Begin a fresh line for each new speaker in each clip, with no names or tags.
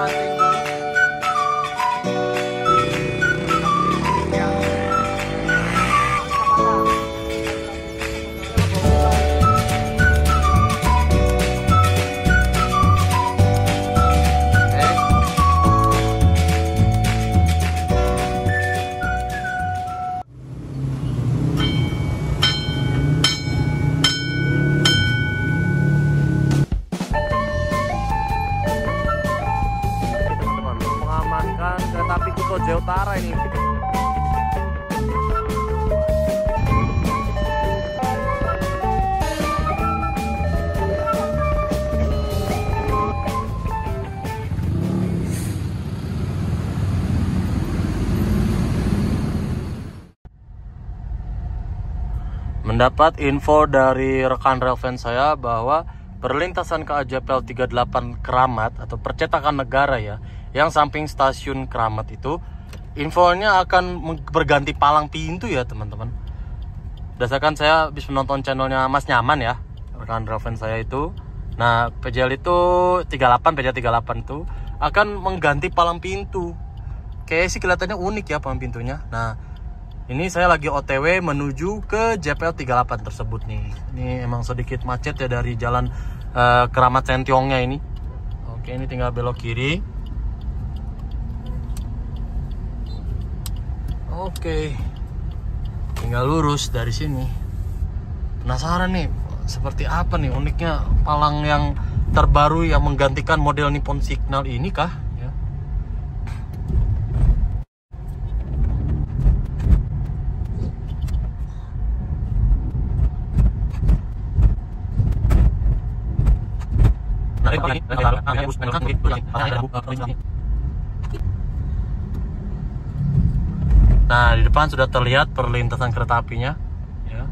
hunting mendapat info dari rekan relvan saya bahwa perlintasan KAJPL 38 Keramat atau percetakan negara ya yang samping stasiun Keramat itu infonya akan berganti palang pintu ya teman-teman. Berdasarkan saya habis menonton channelnya Mas Nyaman ya rekan relvan saya itu. Nah PJL itu 38 PJL 38 itu akan mengganti palang pintu. Kayak sih kelihatannya unik ya palang pintunya. Nah ini saya lagi OTW menuju ke JPL 38 tersebut nih. Ini emang sedikit macet ya dari jalan eh, Keramat Sentiongnya ini. Oke, ini tinggal belok kiri. Oke. Tinggal lurus dari sini. Penasaran nih, seperti apa nih uniknya palang yang terbaru yang menggantikan model Nippon Signal ini kah? Ya. Nah, di depan sudah terlihat perlintasan kereta apinya. Ya.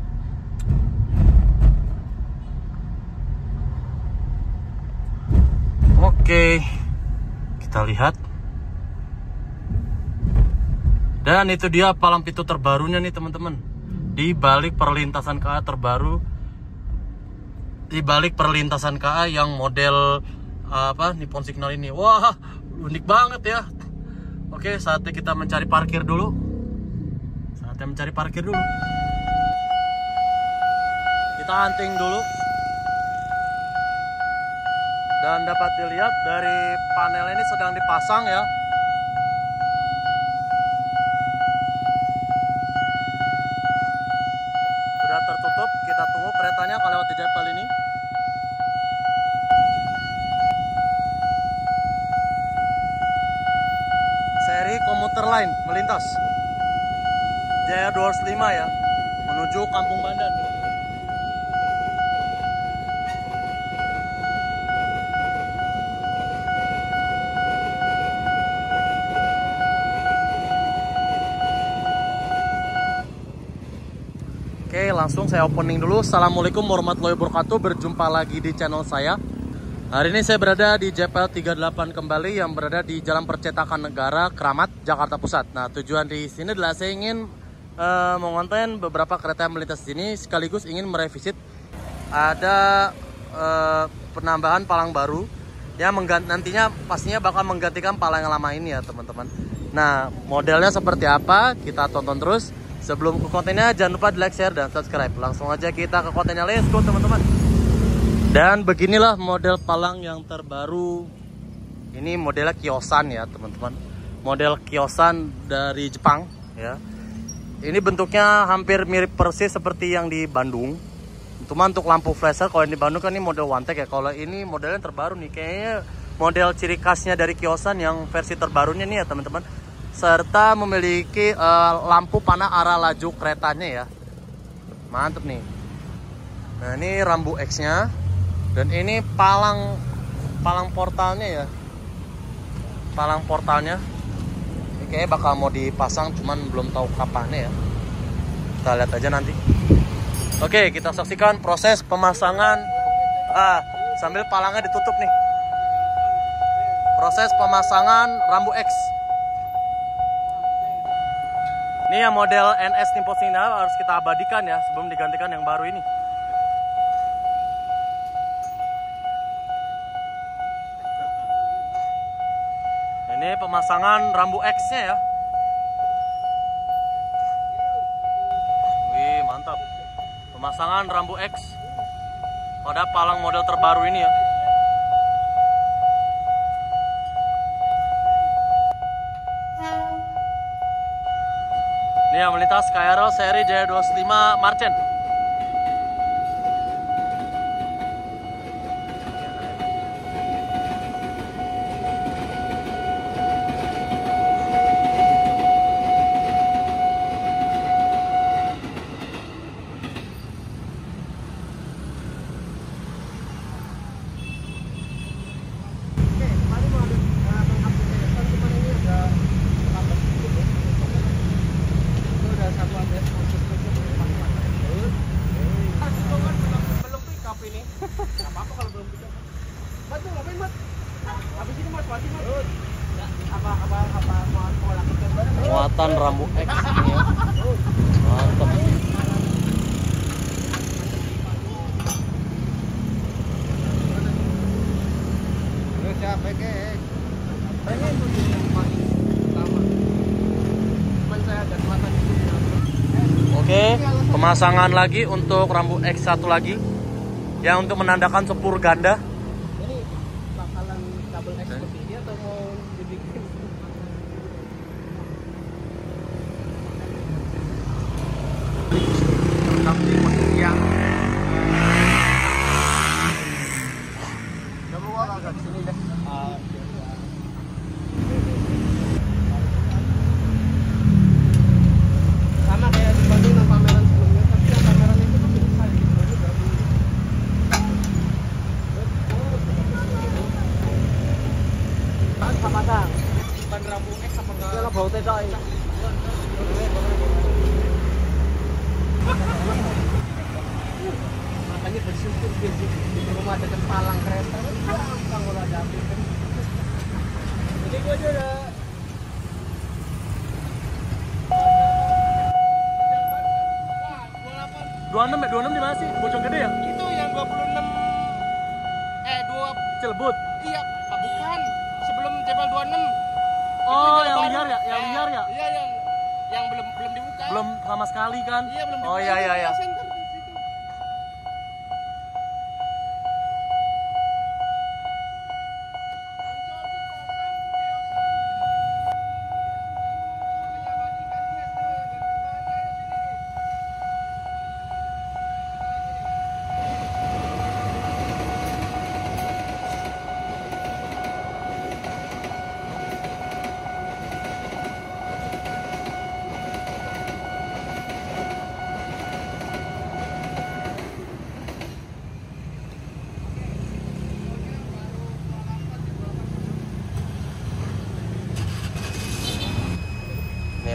Oke, kita lihat. Dan itu dia palang pintu terbarunya nih teman-teman. Di balik perlintasan KA terbaru di balik perlintasan KA yang model uh, apa Nippon Signal ini. Wah, unik banget ya. Oke, saatnya kita mencari parkir dulu. Saatnya mencari parkir dulu. Kita hunting dulu. Dan dapat dilihat dari panel ini sedang dipasang ya. Tunggu keretanya akan lewat di Jepal ini. Seri komuter lain melintas. Jaya 205 ya, menuju Kampung Bandan. Langsung saya opening dulu. Assalamualaikum warahmatullahi wabarakatuh. Berjumpa lagi di channel saya. Hari ini saya berada di JPL 38 kembali yang berada di Jalan Percetakan Negara, Keramat, Jakarta Pusat. Nah, tujuan di sini adalah saya ingin eh, mengonten beberapa kereta yang melintas di sini sekaligus ingin merevisit ada eh, penambahan palang baru yang menggan- nantinya pastinya bakal menggantikan palang yang lama ini ya, teman-teman. Nah, modelnya seperti apa? Kita tonton terus. Sebelum ke kontennya jangan lupa di like, share, dan subscribe. Langsung aja kita ke kontennya. Let's go teman-teman. Dan beginilah model palang yang terbaru. Ini modelnya kiosan ya teman-teman. Model kiosan dari Jepang ya. Ini bentuknya hampir mirip persis seperti yang di Bandung. Cuma untuk lampu flasher kalau yang di Bandung kan ini model one take ya. Kalau ini modelnya terbaru nih kayaknya model ciri khasnya dari kiosan yang versi terbarunya nih ya teman-teman. Serta memiliki eh, lampu panah arah laju keretanya ya. Mantep nih. Nah ini rambu X-nya dan ini palang palang portalnya ya. Palang portalnya. Ini kayaknya bakal mau dipasang cuman belum tahu kapannya ya. Kita lihat aja nanti. Oke, kita saksikan proses pemasangan. Ah, sambil palangnya ditutup nih. Proses pemasangan rambu X. Ini yang model NS Nippon Signal harus kita abadikan ya sebelum digantikan yang baru ini. Ini pemasangan rambu X-nya ya. Wih, mantap. Pemasangan rambu X pada palang model terbaru ini ya. Yang melintas KRL seri J25 Marchen. Muatan rambu X ini ya. Mantap. Oke, pemasangan lagi untuk rambu X satu lagi. Yang untuk menandakan sepur ganda.
Ini bakalan double X seperti ini atau mau dibikin? yang Coba agak di sini deh. Sama kayak di Bandung yang pameran sebelumnya, tapi yang pameran itu kan bisa di Bandung gabung. Apa dah? Ban rambu X apa enggak? Ya bau teh coy. Makanya bersyukur dia di rumah dekat palang kereta. Gampang kalau ada api. Jadi gua aja udah
Dua enam ya, dua enam di mana sih? Bojong gede ya?
itu yang 26 eh
Cilebut.
iya bukan sebelum Jebel 26
Oh, yang liar ya? Yang
Eh,
liar ya?
iya yang yang belum belum dibuka
Belum sama sekali kan?
iya belum
Oh
dibuka
iya iya iya.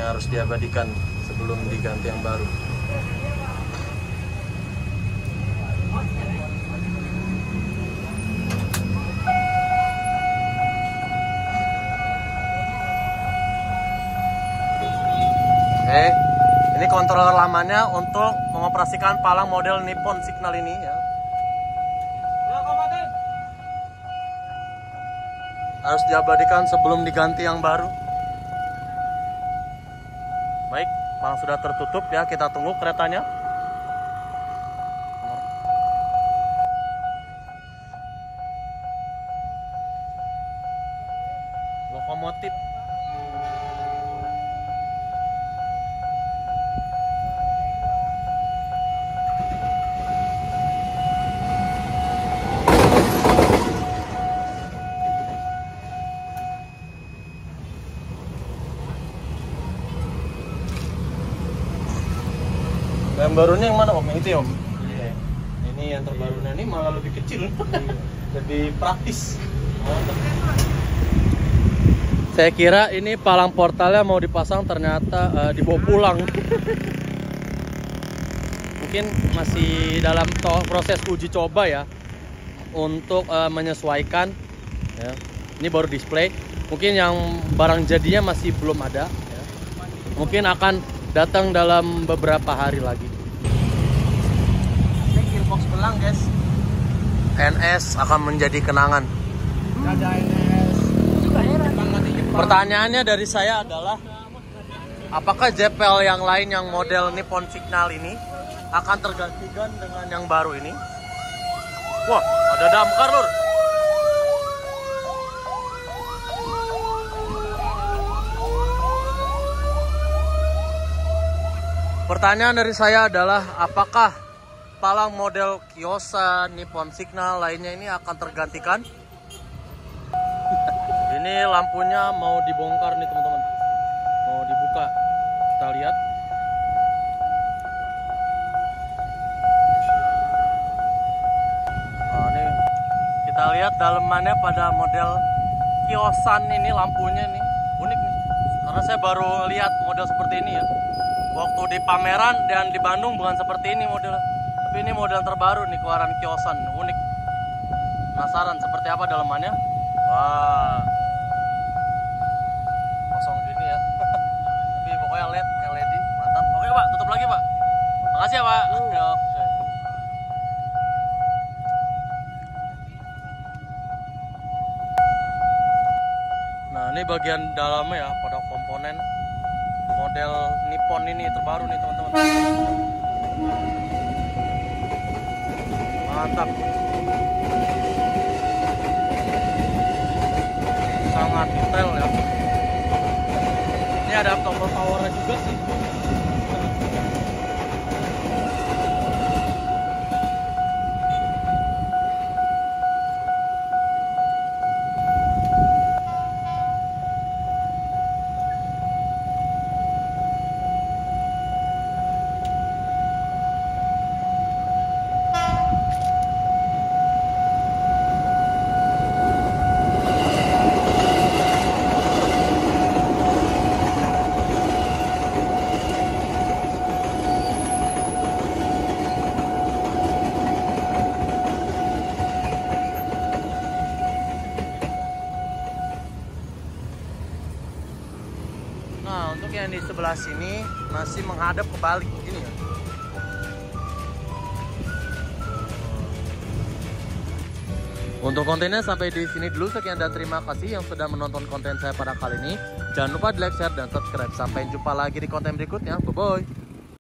Ini harus diabadikan sebelum diganti yang baru. Oke, ini controller lamanya untuk mengoperasikan palang model Nippon Signal ini ya. Harus diabadikan sebelum diganti yang baru. Baik, palang sudah tertutup ya. Kita tunggu keretanya. Barunya yang mana om? Yang itu ya om? Iya. Ini yang terbarunya ini malah lebih kecil, lebih praktis. Mantap. Saya kira ini palang portalnya mau dipasang ternyata eh, dibawa pulang. Mungkin masih dalam proses uji coba ya untuk eh, menyesuaikan. Ya. Ini baru display. Mungkin yang barang jadinya masih belum ada. ya. Mungkin akan datang dalam beberapa hari lagi. Ini gearbox belang guys. NS akan menjadi kenangan.
ada NS
Pertanyaannya dari saya adalah apakah JPL yang lain yang model Nippon Signal ini akan tergantikan dengan yang baru ini? Wah, ada damkar lur. Pertanyaan dari saya adalah apakah palang model Kiosa, Nippon Signal lainnya ini akan tergantikan? ini lampunya mau dibongkar nih teman-teman. Mau dibuka. Kita lihat. Nah, ini kita lihat dalemannya pada model Kiosan ini lampunya nih unik nih. Karena saya baru lihat model seperti ini ya waktu di pameran dan di Bandung bukan seperti ini model tapi ini model terbaru nih keluaran kiosan unik. Penasaran seperti apa dalamannya? Wah. Kosong gini ya. Tapi pokoknya LED LED. Mantap. Oke pak. Tutup lagi pak. Makasih ya pak. Oke. nah ini bagian dalamnya ya pada komponen model Nippon ini terbaru nih teman-teman mantap. Sangat detail ya. Ini ada tombol powernya juga sih Nah, untuk yang di sebelah sini masih menghadap ke balik begini ya. Untuk kontennya sampai di sini dulu. Sekian dan terima kasih yang sudah menonton konten saya pada kali ini. Jangan lupa di like, share, dan subscribe. Sampai jumpa lagi di konten berikutnya. Bye-bye.